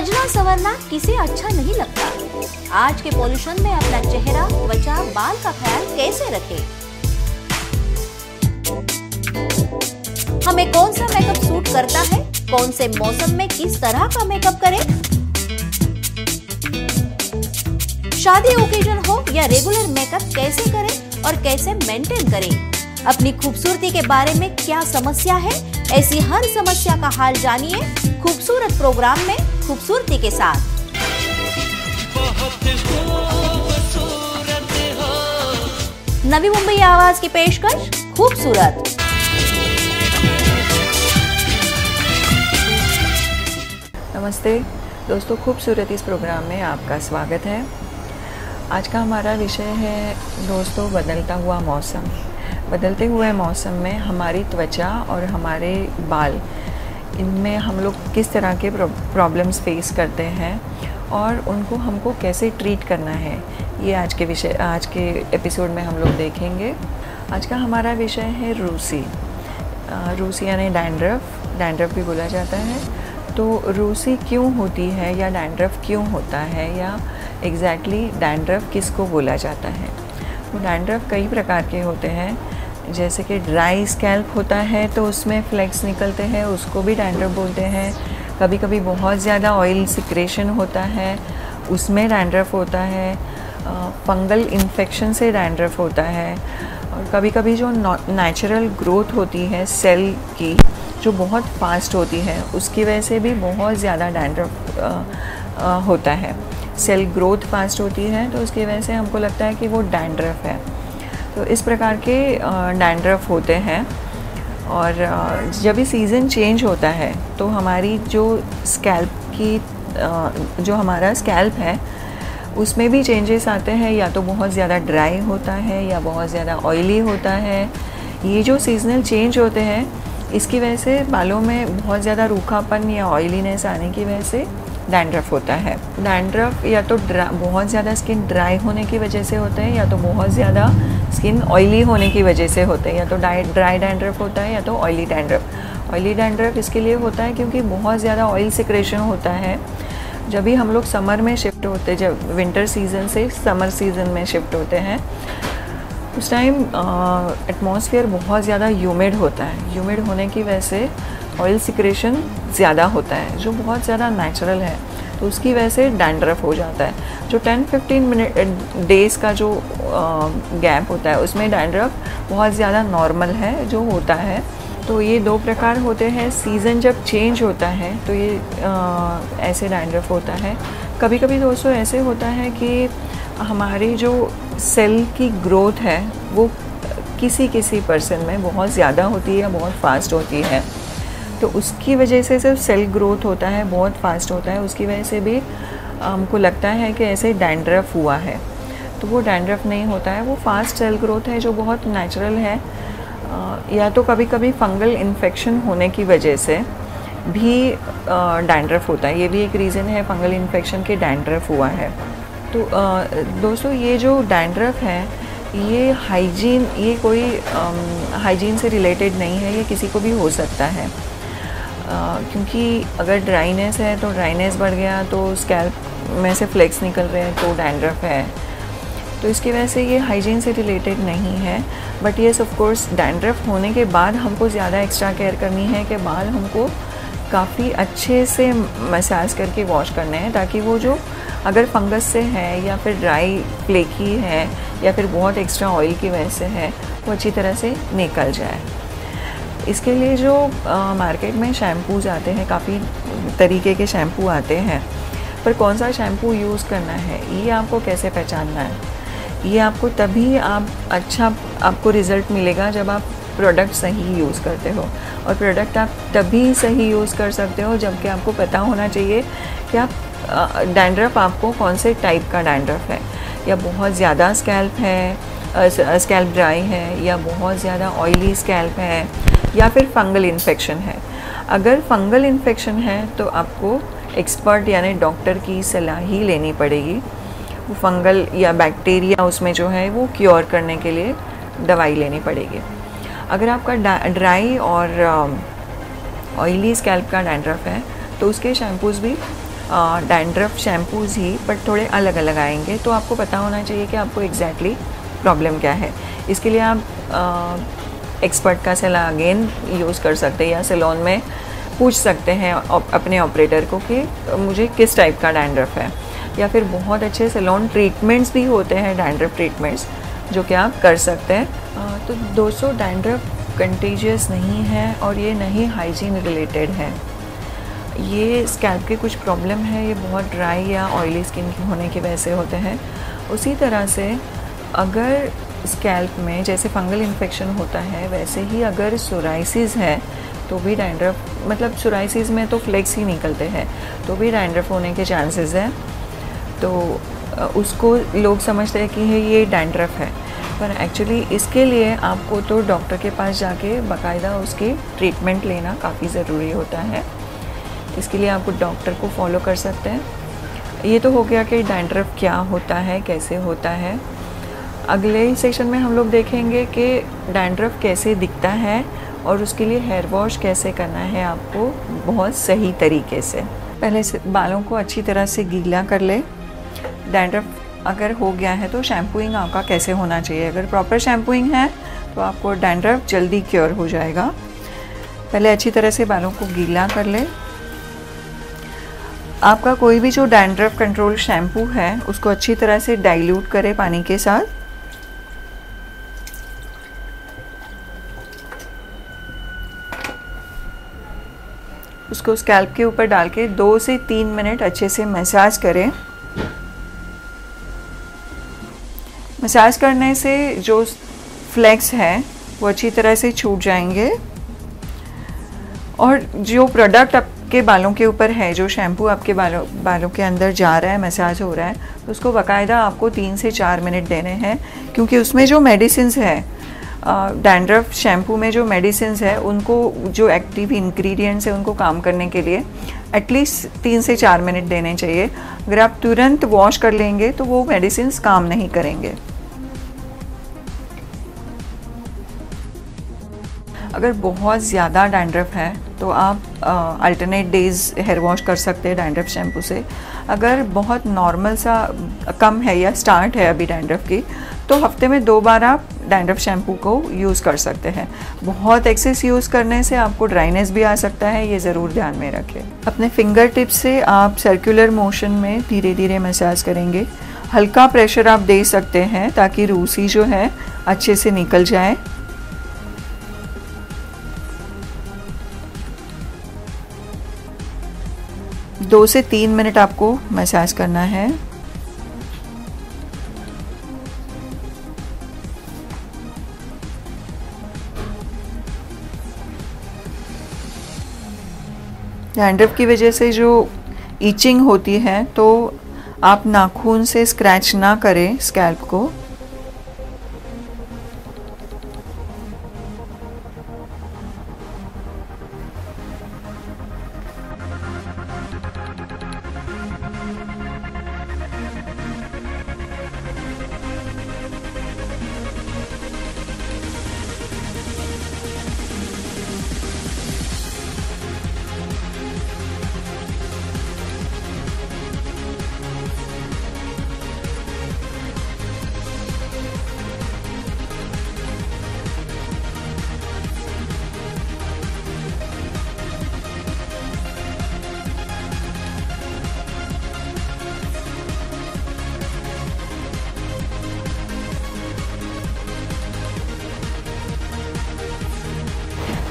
सजना संवरना किसे अच्छा नहीं लगता। आज के पॉल्यूशन में अपना चेहरा, त्वचा, बाल का ख्याल कैसे रखें? हमें कौन सा मेकअप सूट करता है? कौन से मौसम में किस तरह का मेकअप करें? शादी ओकेजन हो या रेगुलर मेकअप कैसे करें और कैसे मेंटेन करें? अपनी खूबसूरती के बारे में क्या समस्या है? ऐसी हर समस्या का हाल जानिए खूबसूरत प्रोग्राम में। खूबसूरती के साथ। नवी मुंबई आवाज़ की पेशकश, खूबसूरत। नमस्ते। दोस्तों, खूबसूरत इस प्रोग्राम में आपका स्वागत है। आज का हमारा विषय है, दोस्तों, बदलता हुआ मौसम। बदलते हुए मौसम में हमारी त्वचा और हमारे बाल इनमें हम लोग किस तरह के प्रॉब्लम्स फेस करते हैं और उनको हमको कैसे ट्रीट करना है, ये आज के विषय, आज के एपिसोड में हम लोग देखेंगे। आज का हमारा विषय है रूसी। रूसी यानी डैंड्रफ डैंड्रफ भी बोला जाता है। तो रूसी क्यों होती है या डैंड्रफ क्यों होता है या एग्जैक्टली exactly डैंड्रफ किसको बोला जाता है? तो डैंड्रफ कई प्रकार के होते हैं। जैसे कि ड्राई स्कैल्प होता है तो उसमें फ्लेक्स निकलते हैं, उसको भी डैंड्रफ बोलते हैं। कभी कभी बहुत ज़्यादा ऑयल सिक्रेशन होता है, उसमें डैंड्रफ होता है फंगल इन्फेक्शन से डैंड्रफ होता है। और कभी कभी जो नेचुरल ग्रोथ होती है सेल की, जो बहुत फास्ट होती है, उसकी वजह से भी बहुत ज़्यादा डैंड्रफ होता है। सेल ग्रोथ फास्ट होती है तो उसकी वजह से हमको लगता है कि वो डैंड्रफ है। तो इस प्रकार के डैंड्रफ होते हैं और जब ये सीज़न चेंज होता है तो हमारी जो स्कैल्प की जो हमारा स्कैल्प है, उसमें भी चेंजेस आते हैं। या तो बहुत ज़्यादा ड्राई होता है या बहुत ज़्यादा ऑयली होता है। ये जो सीजनल चेंज होते हैं, इसकी वजह से बालों में बहुत ज़्यादा रूखापन या ऑयलीनेस आने की वजह से डैंड्रफ होता है। डैंड्रफ या तो बहुत ज़्यादा स्किन ड्राई होने की वजह से होता है या तो बहुत ज़्यादा स्किन ऑयली होने की वजह से होते हैं। या तो डाई, ड्राई डैंड्रफ होता है या तो ऑयली डैंड्रफ। ऑयली डैंड्रफ इसके लिए होता है क्योंकि बहुत ज़्यादा ऑयल सिक्रेशन होता है। जब भी हम लोग समर में शिफ्ट होते, जब विंटर सीज़न से समर सीज़न में शिफ्ट होते हैं, उस टाइम एटमॉस्फेयर बहुत ज़्यादा ह्यूमिड होता है। ह्यूमिड होने की वजह से ऑयल सिक्रेशन ज़्यादा होता है, जो बहुत ज़्यादा नेचुरल है। तो उसकी वजह से डैंड्रफ हो जाता है। जो 10-15 मिनट डेज़ का जो गैप होता है उसमें डैंड्रफ बहुत ज़्यादा नॉर्मल है जो होता है। तो ये दो प्रकार होते हैं। सीज़न जब चेंज होता है तो ये आ, ऐसे डैंड्रफ होता है। कभी कभी दोस्तों ऐसे होता है कि हमारी जो सेल की ग्रोथ है वो किसी किसी पर्सन में बहुत ज़्यादा होती है बहुत फास्ट होती है। तो उसकी वजह से सिर्फ़ सेल ग्रोथ होता है, बहुत फास्ट होता है। उसकी वजह से भी हमको लगता है कि ऐसे डैंड्रफ हुआ है। तो वो डैंड्रफ नहीं होता है, वो फास्ट सेल ग्रोथ है जो बहुत नेचुरल है। या तो कभी कभी फंगल इन्फेक्शन होने की वजह से भी डैंड्रफ होता है। ये भी एक रीज़न है फंगल इन्फेक्शन के डैंड्रफ हुआ है। तो दोस्तों, ये जो डैंड्रफ है, ये हाइजीन ये कोई हाइजीन से रिलेटेड नहीं है, ये किसी को भी हो सकता है। क्योंकि अगर ड्राइनेस है तो ड्राइनेस बढ़ गया तो स्कैल्प में से फ्लेक्स निकल रहे हैं तो डैंड्रफ है। तो इसकी वजह से ये हाइजीन से रिलेटेड नहीं है। But yes of course dandruff होने के बाद हमको ज़्यादा एक्स्ट्रा केयर करनी है कि बाल हमको काफ़ी अच्छे से मसाज करके वॉश करने हैं, ताकि वो जो अगर फंगस से है या फिर ड्राई फ्लेकी है या फिर बहुत एक्स्ट्रा ऑयल की वजह से है, वो अच्छी तरह से निकल जाए। इसके लिए जो मार्केट में शैम्पूज आते हैं, काफ़ी तरीके के शैम्पू आते हैं, पर कौन सा शैम्पू यूज़ करना है, ये आपको कैसे पहचानना है? ये आपको तभी आप अच्छा आपको रिज़ल्ट मिलेगा जब आप प्रोडक्ट सही यूज़ करते हो, और प्रोडक्ट आप तभी सही यूज़ कर सकते हो जबकि आपको पता होना चाहिए कि आप डैंड्रफ आपको कौन से टाइप का डैंड्रफ है, या बहुत ज़्यादा स्कैल्प है स्कैल्प ड्राई है, या बहुत ज़्यादा ऑयली स्कैल्प है या फिर फंगल इन्फेक्शन है। अगर फंगल इन्फेक्शन है तो आपको एक्सपर्ट यानी डॉक्टर की सलाह ही लेनी पड़ेगी। वो फंगल या बैक्टीरिया उसमें जो है, वो क्योर करने के लिए दवाई लेनी पड़ेगी। अगर आपका ड्राई और ऑयली स्कैल्प का डैंड्रफ है तो उसके शैम्पूज़ भी डैंड्रफ शैम्पूज़ ही बट थोड़े अलग अलग आएँगे। तो आपको पता होना चाहिए कि आपको एग्जैक्टली exactly प्रॉब्लम क्या है। इसके लिए आप एक्सपर्ट का सलाह अगेन यूज़ कर सकते हैं या सलोन में पूछ सकते हैं अपने ऑपरेटर को कि मुझे किस टाइप का डैंड्रफ है? या फिर बहुत अच्छे सलोन ट्रीटमेंट्स भी होते हैं डैंड्रफ ट्रीटमेंट्स जो कि आप कर सकते हैं। तो दोस्तों डैंड्रफ कंटीजियस नहीं है और ये नहीं हाइजीन रिलेटेड है। ये स्कैल्प के कुछ प्रॉब्लम है, ये बहुत ड्राई या ऑयली स्किन की होने की वजह से होते हैं। उसी तरह से अगर स्कैल्प में जैसे फंगल इन्फेक्शन होता है, वैसे ही अगर सोराइसिस है तो भी डैंड्रफ मतलब सोराइसिस में तो फ्लेक्स ही निकलते हैं तो भी डैंड्रफ होने के चांसेस हैं। तो उसको लोग समझते हैं कि ये डैंड्रफ है। पर एक्चुअली इसके लिए आपको तो डॉक्टर के पास जाके बाकायदा उसकी ट्रीटमेंट लेना काफ़ी ज़रूरी होता है। इसके लिए आपको डॉक्टर को फॉलो कर सकते हैं। ये तो हो गया कि डैंड्रफ क्या होता है, कैसे होता है। अगले ही सेशन में हम लोग देखेंगे कि डैंड्रफ कैसे दिखता है और उसके लिए हेयर वॉश कैसे करना है आपको बहुत सही तरीके से। पहले से बालों को अच्छी तरह से गीला कर ले। डैंड्रफ अगर हो गया है तो शैम्पूइंग आपका कैसे होना चाहिए? अगर प्रॉपर शैम्पूइंग है तो आपको डैंड्रफ जल्दी क्योर हो जाएगा। पहले अच्छी तरह से बालों को गीला कर ले। आपका कोई भी जो डैंड्रफ कंट्रोल शैम्पू है, उसको अच्छी तरह से डाइल्यूट करें पानी के साथ। उसको स्कैल्प के ऊपर डाल के दो से तीन मिनट अच्छे से मसाज करें। मसाज करने से जो फ्लेक्स है, वो अच्छी तरह से छूट जाएँगे। और जो प्रोडक्ट आपके बालों के ऊपर है, जो शैम्पू आपके बालों बालों के अंदर जा रहा है मसाज हो रहा है, उसको बाकायदा आपको तीन से चार मिनट देने हैं, क्योंकि उसमें जो मेडिसिन है डैंड्रफ शैम्पू में जो मेडिसिन है, उनको जो एक्टिव इंग्रेडिएंट्स है, उनको काम करने के लिए एटलीस्ट तीन से चार मिनट देने चाहिए। अगर आप तुरंत वॉश कर लेंगे तो वो मेडिसिन काम नहीं करेंगे। अगर बहुत ज़्यादा डैंड्रफ है तो आप अल्टरनेट डेज़ हेयर वॉश कर सकते हैं डैंड्रफ शैम्पू से। अगर बहुत नॉर्मल सा, कम है या स्टार्ट है अभी डैंड्रफ की तो हफ़्ते में दो बार आप डैंड्रफ शैम्पू को यूज़ कर सकते हैं। बहुत एक्सेस यूज़ करने से आपको ड्राइनेस भी आ सकता है, ये ज़रूर ध्यान में रखें। अपने फिंगर टिप से आप सर्कुलर मोशन में धीरे धीरे मसाज करेंगे। हल्का प्रेशर आप दे सकते हैं ताकि रूसी जो है, अच्छे से निकल जाए। दो से तीन मिनट आपको मसाज करना है। डैंड्रफ की वजह से जो ईचिंग होती है तो आप नाखून से स्क्रैच ना करें स्कैल्प को।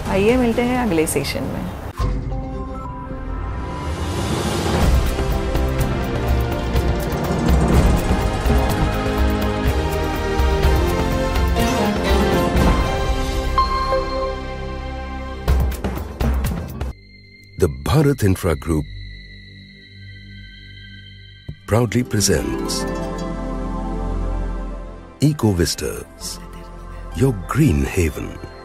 आइए मिलते हैं अगले सेशन में Bharat Infra Group proudly presents Eco Vistas, your green haven.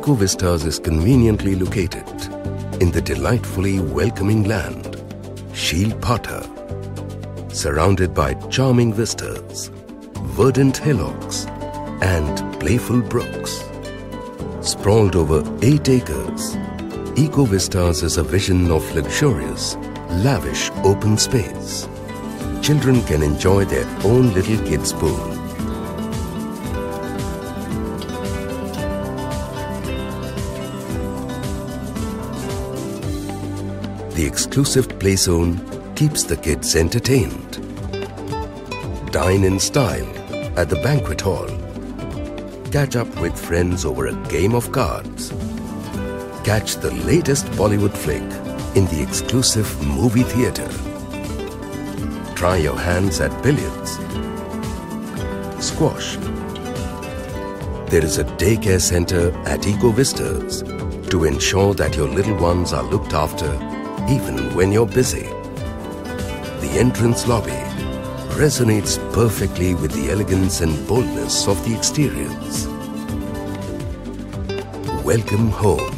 Eco Vistas is conveniently located in the delightfully welcoming land, Sheel Phata, surrounded by charming vistas verdant hillocks, and playful brooks. Sprawled over 8 acres, Eco Vistas is a vision of luxurious, lavish open space. Children can enjoy their own little kids' pool. The exclusive play zone keeps the kids entertained. Dine in style at the banquet hall. Catch up with friends over a game of cards. Catch the latest Bollywood flick in the exclusive movie theater. Try your hands at billiards. Squash. There is a daycare center at Eco Vistas to ensure that your little ones are looked after even when you're busy. The entrance lobby resonates perfectly with the elegance and boldness of the exteriors. Welcome home.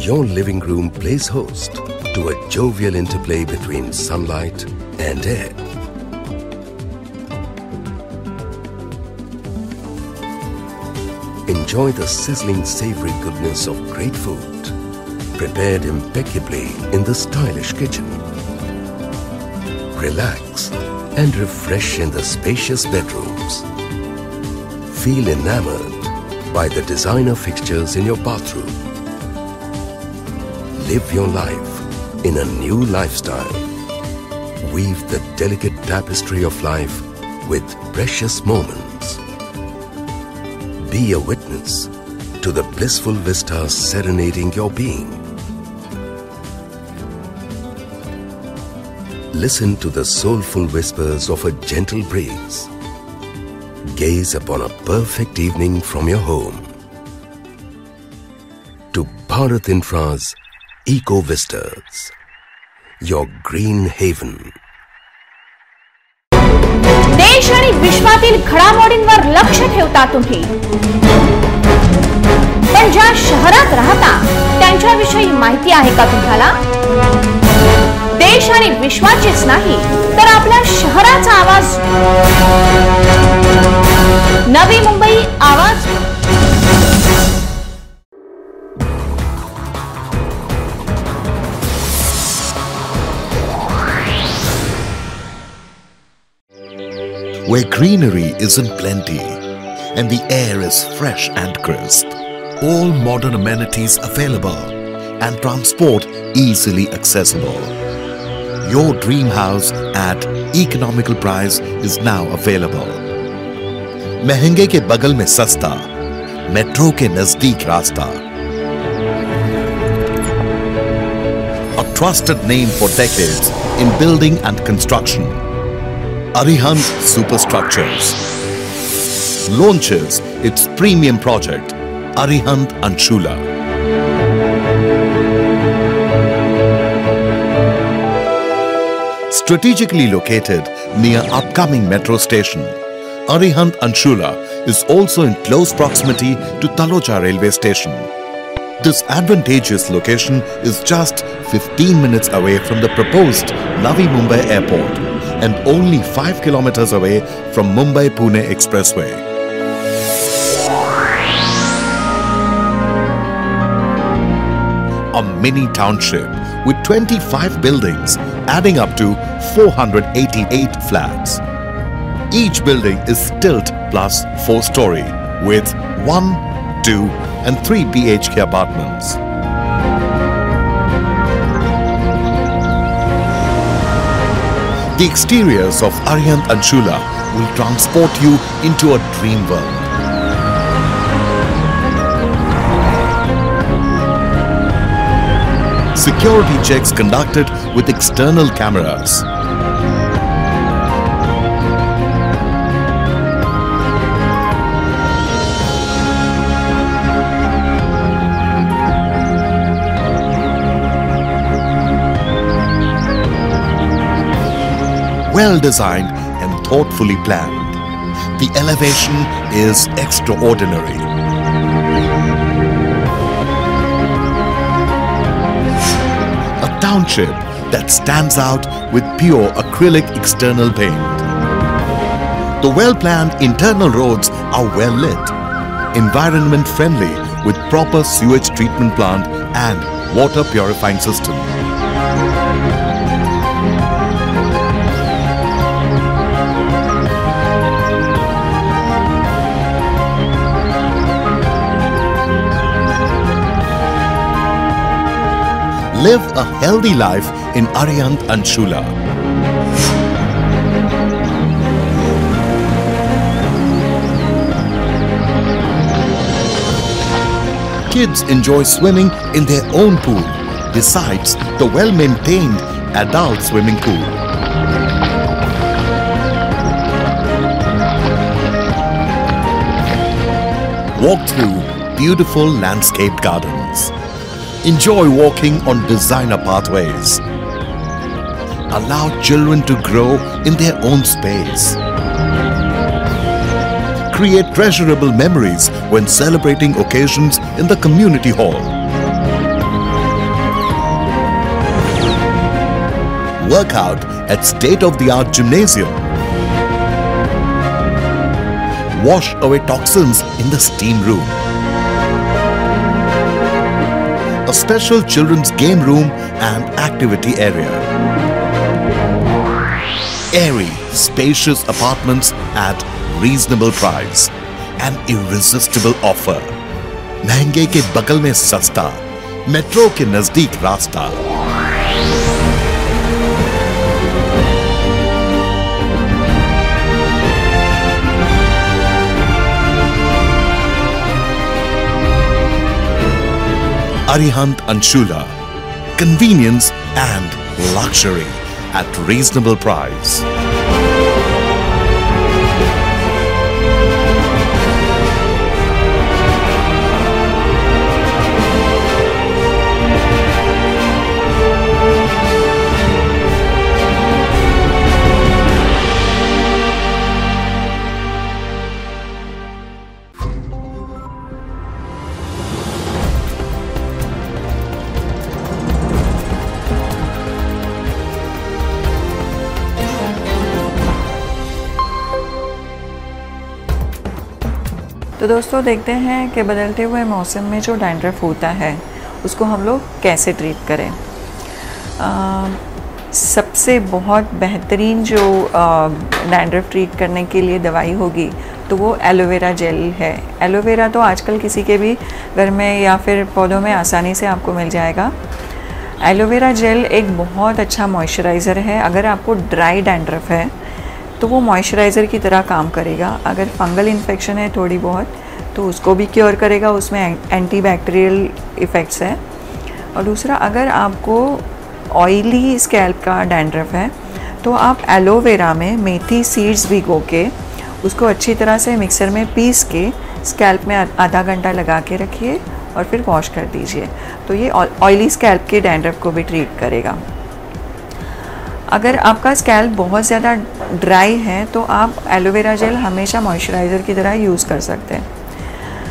Your living room plays host to a jovial interplay between sunlight and air. Enjoy the sizzling savory goodness of great food, prepared impeccably in the stylish kitchen. Relax and refresh in the spacious bedrooms. Feel enamored by the designer fixtures in your bathroom. Live your life in a new lifestyle. Weave the delicate tapestry of life with precious moments. Be a witness to the blissful vistas serenading your being. Listen to the soulful whispers of a gentle breeze. Gaze upon a perfect evening from your home. To Bharat Infra's Eco Vistas, your green haven. देश आणि विश्वातील घडामोडींवर लक्ष ठेवता तुम्ही पण ज्या शहरात राहता त्यांच्याविषयी माहिती आहे का तुम्हाला देश आणि विश्वाचीच नाही तर आपल्या शहराचा आवाज नवी मुंबई आवाज where greenery is in plenty and the air is fresh and crisp. All modern amenities available and transport easily accessible. Your dream house at economical price is now available. महंगे के बगल में सस्ता मेट्रो के नजदीक रास्ता A trusted name for decades in building and construction. Arihant Superstructures launches its premium project Arihant Anshula. Strategically located near upcoming metro station, Arihant Anshula is also in close proximity to Taloja railway station. This advantageous location is just 15 minutes away from the proposed Navi Mumbai airport and only 5 kilometers away from Mumbai Pune Expressway. A mini township with 25 buildings adding up to 488 flats. Each building is tilt plus 4 story with 1, 2 and 3 BHK apartments. The exteriors of Aryant Anshula will transport you into a dream world. Security checks conducted with external cameras. Well designed and thoughtfully planned. The elevation is extraordinary. A township that stands out with pure acrylic external paint. The well-planned internal roads are well lit, environment friendly with proper sewage treatment plant and water purifying system. Live a healthy life in Ariant Anshula. Kids enjoy swimming in their own pool, besides the well-maintained adult swimming pool. Walk through beautiful landscaped gardens. Enjoy walking on designer pathways. Allow children to grow in their own space. Create treasurable memories when celebrating occasions in the community hall. Work out at state-of-the-art gymnasium. Wash away toxins in the steam room A special children's game room and activity area. Airy, spacious apartments at reasonable price. An irresistible offer. महंगे के बगल में सस्ता metro के नजदीक रास्ता Arihant Anshula. Convenience and luxury at reasonable price. दोस्तों देखते हैं कि बदलते हुए मौसम में जो डैंड्रफ होता है उसको हम लोग कैसे ट्रीट करें। आ, सबसे बहुत बेहतरीन जो डैंड्रफ ट्रीट करने के लिए दवाई होगी तो वो एलोवेरा जेल है। एलोवेरा तो आजकल किसी के भी घर में या फिर पौधों में आसानी से आपको मिल जाएगा। एलोवेरा जेल एक बहुत अच्छा मॉइस्चराइज़र है। अगर आपको ड्राई डैंड्रफ है तो वो मॉइस्चराइज़र की तरह काम करेगा। अगर फंगल इन्फेक्शन है थोड़ी बहुत तो उसको भी क्योर करेगा, उसमें एंटी बैक्टीरियल इफ़ेक्ट्स हैं। और दूसरा, अगर आपको ऑयली स्कैल्प का डैंड्रफ है तो आप एलोवेरा में मेथी सीड्स भिगो के उसको अच्छी तरह से मिक्सर में पीस के स्कैल्प में आधा घंटा लगा के रखिए और फिर वॉश कर दीजिए। तो ये ऑयली स्कैल्प के डैंड्रफ को भी ट्रीट करेगा। अगर आपका स्कैल्प बहुत ज़्यादा ड्राई है तो आप एलोवेरा जेल हमेशा मॉइस्चराइज़र की तरह यूज़ कर सकते हैं।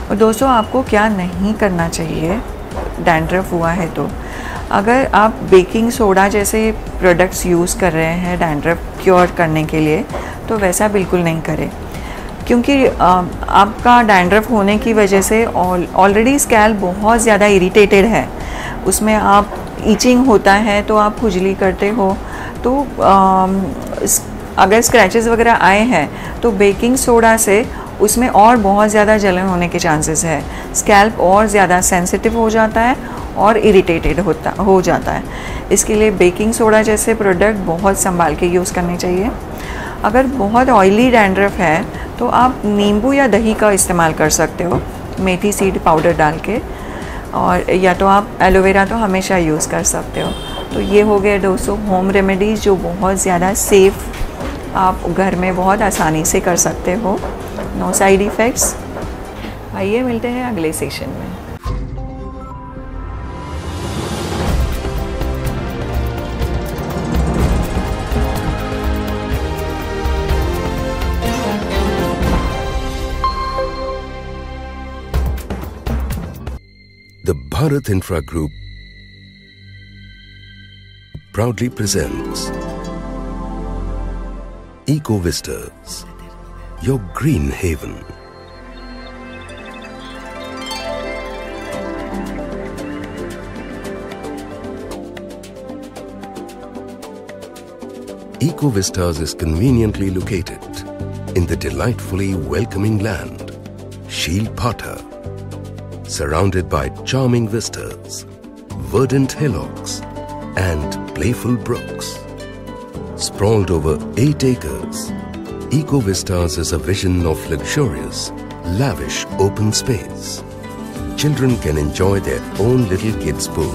और दोस्तों, आपको क्या नहीं करना चाहिए? डैंड्रफ हुआ है तो। अगर आप बेकिंग सोडा जैसे प्रोडक्ट्स यूज़ कर रहे हैं डैंड्रफ क्योर करने के लिए तो वैसा बिल्कुल नहीं करें। क्योंकि आपका डैंड्रफ होने की वजह से ऑलरेडी स्कैल्प बहुत ज़्यादा इरिटेटेड है। उसमें आप ईचिंग होता है तो आप खुजली करते हो। तो अगर स्क्रैचेस वगैरह आए हैं तो बेकिंग सोडा से उसमें और बहुत ज़्यादा जलन होने के चांसेस है। स्कैल्प और ज़्यादा सेंसिटिव हो जाता है और इरिटेटेड होता, हो जाता है। इसके लिए बेकिंग सोडा जैसे प्रोडक्ट बहुत संभाल के यूज़ करने चाहिए। अगर बहुत ऑयली डैंड्रफ है तो आप नींबू या दही का इस्तेमाल कर सकते हो, मेथी सीड पाउडर डाल के। और, या तो आप एलोवेरा तो हमेशा यूज़ कर सकते हो। तो ये हो गए दोस्तों होम रेमेडीज़ जो बहुत ज़्यादा सेफ़ आप घर में बहुत आसानी से कर सकते हो। नो साइड इफ़ेक्ट्स आइए मिलते हैं अगले सेशन में। The Bharat Infra Group proudly presents Eco Vistas, your green haven. Eco Vistas is conveniently located in the delightfully welcoming land, Shield Pata, surrounded by charming vistas, verdant hillocks, and playful brooks. Sprawled over 8 acres, Eco Vistas is a vision of luxurious, lavish open space. Children can enjoy their own little kids' pool.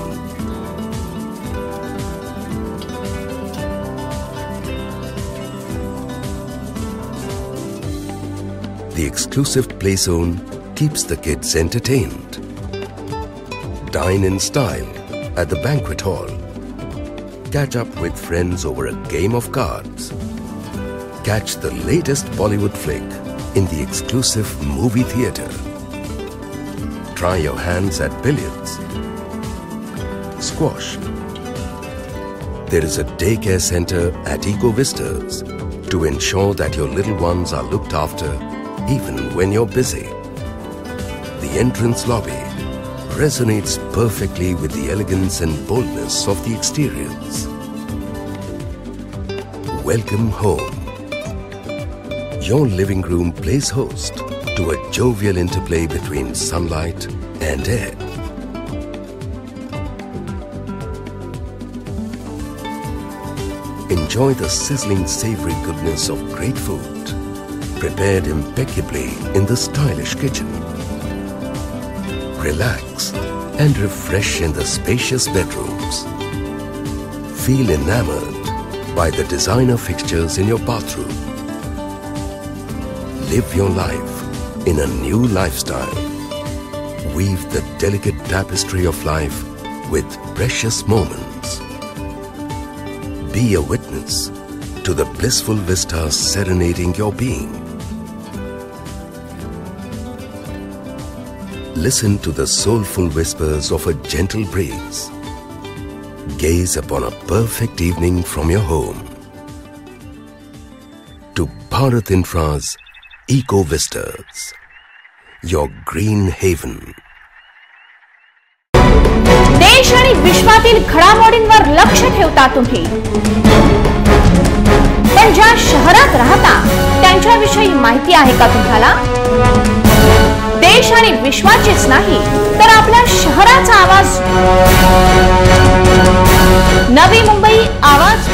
The exclusive play zone keeps the kids entertained. Dine in style at the banquet hall. Catch up with friends over a game of cards. Catch the latest Bollywood flick in the exclusive movie theatre. Try your hands at billiards. Squash. There is a daycare center at Eco Vistas to ensure that your little ones are looked after even when you're busy. The entrance lobby resonates perfectly with the elegance and boldness of the exteriors. Welcome home. Your living room plays host to a jovial interplay between sunlight and air. Enjoy the sizzling savory goodness of great food, prepared impeccably in the stylish kitchen. Relax and refresh in the spacious bedrooms. Feel enamored by the designer fixtures in your bathroom. Live your life in a new lifestyle. Weave the delicate tapestry of life with precious moments. Be a witness to the blissful vistas serenading your being. Listen to the soulful whispers of a gentle breeze. Gaze upon a perfect evening from your home. To Bharat Infra's Eco Vistas, your green haven. देश आणि विश्वातील घडामोडींवर लक्ष ठेवता तुम्ही पण ज्या शहरात राहता त्यांच्याविषयी माहिती आहे का तुम्हाला देश आणि विश्वाचीच नाही तर आपल्या शहराचा आवाज नवी मुंबई आवाज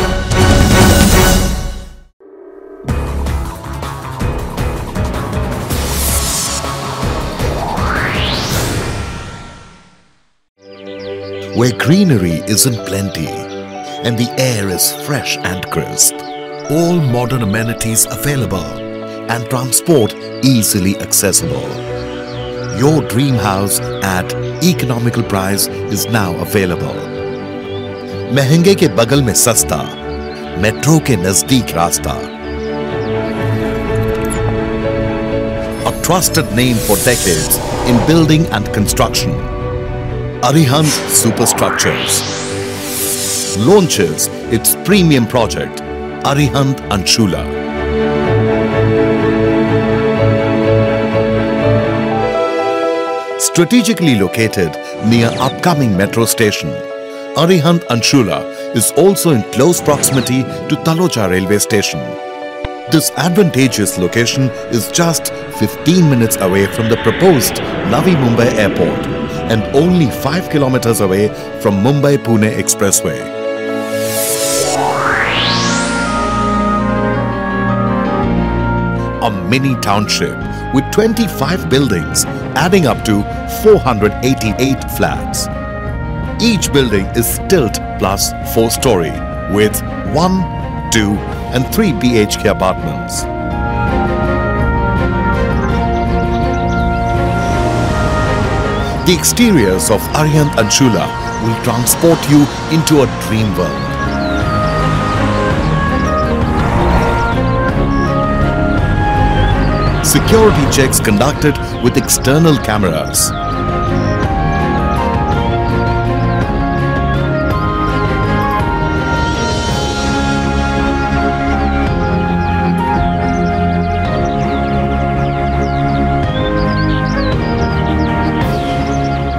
where greenery is in plenty and the air is fresh and crisp. All modern amenities available and transport easily accessible. Your dream house at economical price is now available. महंगे के बगल में सस्ता मेट्रो के नजदीक रास्ता A trusted name for decades in building and construction. Arihant Superstructures launches its premium project Arihant Anshula. Strategically located near upcoming metro station, Arihant Anshula is also in close proximity to Taloja railway station. This advantageous location is just 15 minutes away from the proposed Navi Mumbai airport and only 5 kilometers away from Mumbai Pune Expressway. A mini township with 25 buildings adding up to 488 flats. Each building is tilt plus 4 story with 1, 2 and 3 BHK apartments. The exteriors of Aryant Anshula will transport you into a dream world. security checks conducted with external cameras.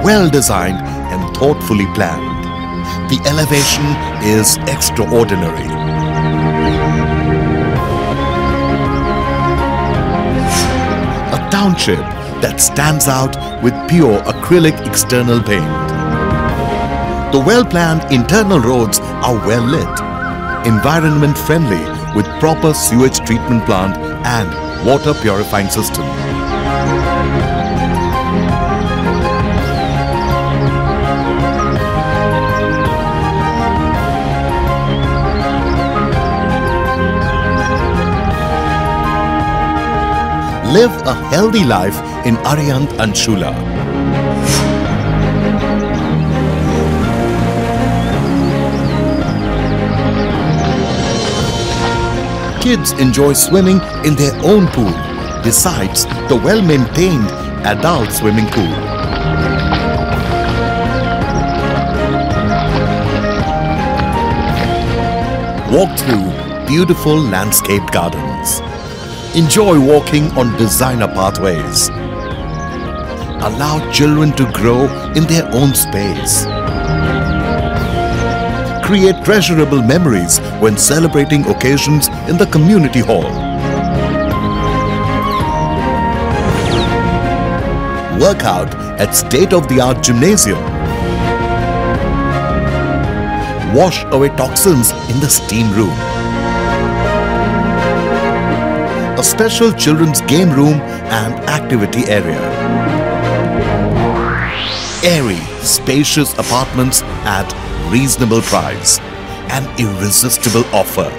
Well-designed and thoughtfully planned, the elevation is extraordinary. Township that stands out with pure acrylic external paint. The well-planned internal roads are well lit, environment friendly with proper sewage treatment plant and water purifying system. Live a healthy life in Ariant Anshula. Kids enjoy swimming in their own pool, besides the well-maintained adult swimming pool. Walk through beautiful landscaped gardens. Enjoy walking on designer pathways. Allow children to grow in their own space. Create treasurable memories when celebrating occasions in the community hall. Work out at state-of-the-art gymnasium. Wash away toxins in the steam room a special children's game room and activity area. Airy, spacious apartments at reasonable price. An irresistible offer.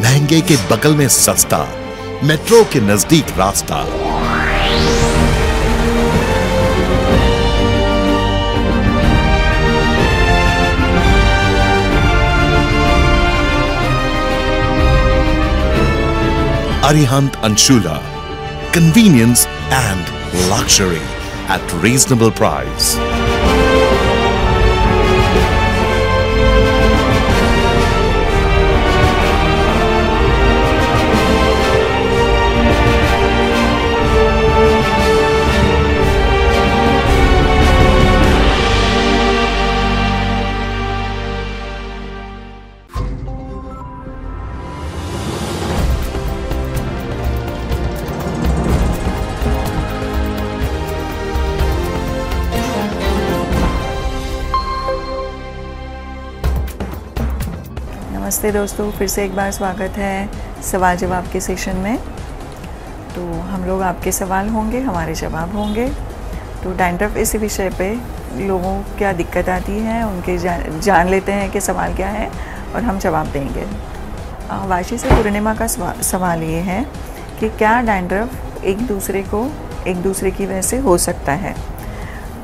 महंगे के बगल में सस्ता metro के नजदीक रास्ता Arihant Anshula. Convenience and luxury at reasonable price. नमस्ते दोस्तों, फिर से एक बार स्वागत है सवाल जवाब के सेशन में। तो हम लोग आपके सवाल होंगे, हमारे जवाब होंगे। तो डैंड्रफ इसी विषय पे लोगों क्या दिक्कत आती है, उनके जान जान लेते हैं कि सवाल क्या है और हम जवाब देंगे। वाशी से पूर्णिमा का सवाल ये है कि क्या डैंड्रफ एक दूसरे को, एक दूसरे की वजह से हो सकता है?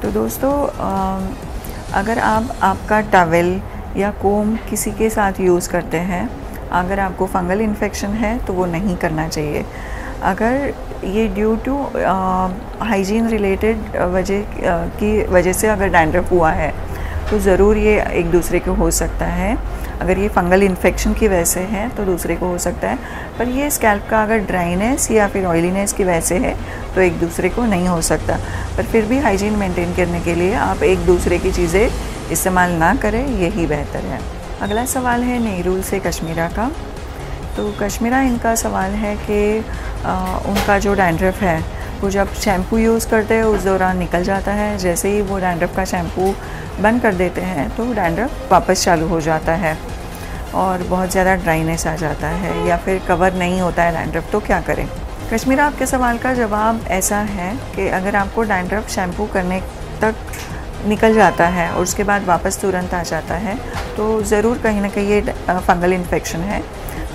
तो दोस्तों अगर आप, आपका टवेल या कोम किसी के साथ यूज़ करते हैं, अगर आपको फंगल इन्फेक्शन है तो वो नहीं करना चाहिए। अगर ये ड्यू टू हाइजीन रिलेटेड वजह की वजह से अगर डैंड्रफ हुआ है तो ज़रूर ये एक दूसरे को हो सकता है। अगर ये फंगल इन्फेक्शन की वजह से है तो दूसरे को हो सकता है। पर ये स्कैल्प का अगर ड्राइनेस या फिर ऑयलीनेस की वजह से है तो एक दूसरे को नहीं हो सकता। पर फिर भी हाइजीन मेंटेन करने के लिए आप एक दूसरे की चीज़ें इस्तेमाल ना करें, यही बेहतर है। अगला सवाल है नेहरू से कश्मीरा का। तो कश्मीरा इनका सवाल है कि उनका जो डैंड्रफ है, वो जब शैम्पू यूज़ करते हैं, उस दौरान निकल जाता है। जैसे ही वो डैंड्रफ का शैम्पू बंद कर देते हैं तो डैंड्रफ वापस चालू हो जाता है और बहुत ज़्यादा ड्राइनेस आ जाता है या फिर कवर नहीं होता है डैंड्रफ तो क्या करें? कश्मीरा आपके सवाल का जवाब ऐसा है कि अगर आपको डैंड्रफ शैम्पू करने तक निकल जाता है और उसके बाद वापस तुरंत आ जाता है तो ज़रूर कहीं ना कहीं ये फंगल इन्फेक्शन है।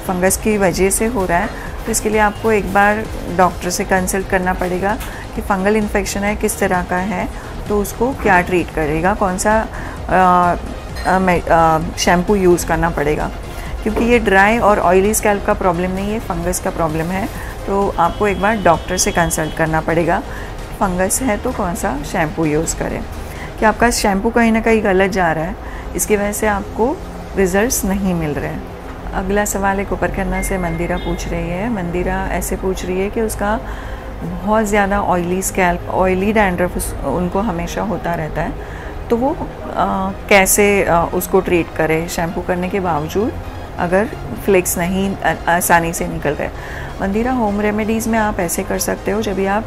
फंगस की वजह से हो रहा है। तो इसके लिए आपको एक बार डॉक्टर से कंसल्ट करना पड़ेगा कि फंगल इन्फेक्शन है, किस तरह का है तो उसको क्या ट्रीट करेगा, कौन सा शैम्पू यूज़ करना पड़ेगा। क्योंकि ये ड्राई और ऑयली स्कैल्प का प्रॉब्लम नहीं है फंगस का प्रॉब्लम है तो आपको एक बार डॉक्टर से कंसल्ट करना पड़ेगा फंगस है तो कौन सा शैम्पू यूज़ करें। कि आपका शैम्पू कहीं ना कहीं गलत जा रहा है। इसकी वजह से आपको रिजल्ट्स नहीं मिल रहे हैं। अगला सवाल एक ऊपर करना से मंदिरा पूछ रही है। मंदिरा ऐसे पूछ रही है कि उसका बहुत ज़्यादा ऑयली स्कैल्प ऑयली डैंड्रफ उनको हमेशा होता रहता है। तो वो आ, कैसे आ, उसको ट्रीट करे शैम्पू करने के बावजूद अगर फ्लेक्स नहीं आसानी से निकल रहे। मंदिरा होम रेमेडीज़ में आप ऐसे कर सकते हो जब भी आप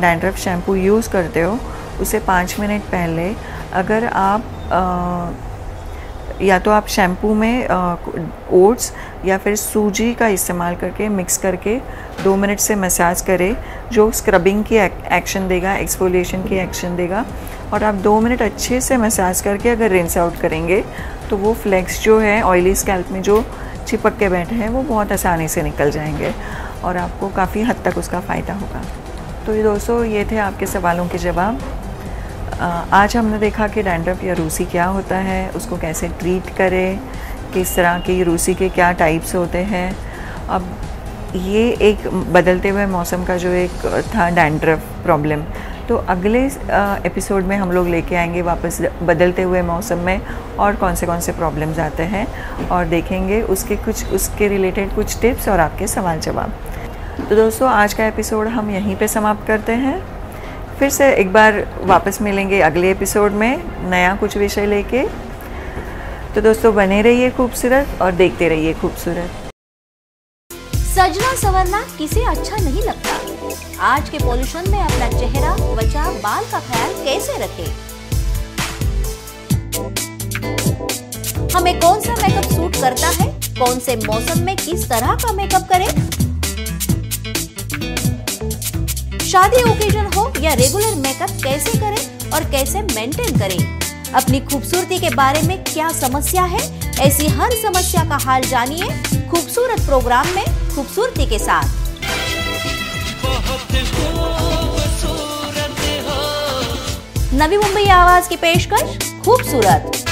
डैंड्रफ शैम्पू यूज़ करते हो। उसे पाँच मिनट पहले अगर आप आ, या तो आप शैम्पू में ओट्स या फिर सूजी का इस्तेमाल करके मिक्स करके दो मिनट से मसाज करें जो स्क्रबिंग की एक्शन देगा एक्सफोलिएशन की एक्शन देगा। और आप दो मिनट अच्छे से मसाज करके अगर रिंस आउट करेंगे तो वो फ्लेक्स जो है ऑयली स्कैल्प में जो चिपक के बैठे हैं वो बहुत आसानी से निकल जाएँगे और आपको काफ़ी हद तक उसका फ़ायदा होगा। तो ये दोस्तों ये थे आपके सवालों के जवाब। आज हमने देखा कि डैंड्रफ या रूसी क्या होता है, उसको कैसे ट्रीट करें, किस तरह के रूसी के क्या टाइप्स होते हैं। अब ये एक बदलते हुए मौसम का जो एक था डैंड्रफ प्रॉब्लम तो अगले एपिसोड में हम लोग लेके आएँगे वापस बदलते हुए मौसम में और कौन से कौन से प्रॉब्लम्स आते हैं और देखेंगे उसके कुछ, उसके रिलेटेड कुछ टिप्स और आपके सवाल जवाब तो दोस्तों, आज का एपिसोड हम यहीं पे समाप्त करते हैं। फिर से एक बार वापस मिलेंगे अगले एपिसोड में नया कुछ विषय लेके। तो दोस्तों, बने रहिए खूबसूरत और देखते रहिए खूबसूरत। सजना संवरना किसे अच्छा नहीं लगता? आज के पॉल्यूशन में अपना चेहरा, त्वचा, बाल का ख्याल कैसे रखें? हमें कौन सा मेकअप सूट करता है? कौन से मौसम में किस तरह का मेकअप करें? शादी ओकेजन हो या रेगुलर मेकअप कैसे करें और कैसे मेंटेन करें? अपनी खूबसूरती के बारे में क्या समस्या है? ऐसी हर समस्या का हाल जानिए खूबसूरत प्रोग्राम में खूबसूरती के साथ। नवी मुंबई आवाज़ की पेशकश खूबसूरत।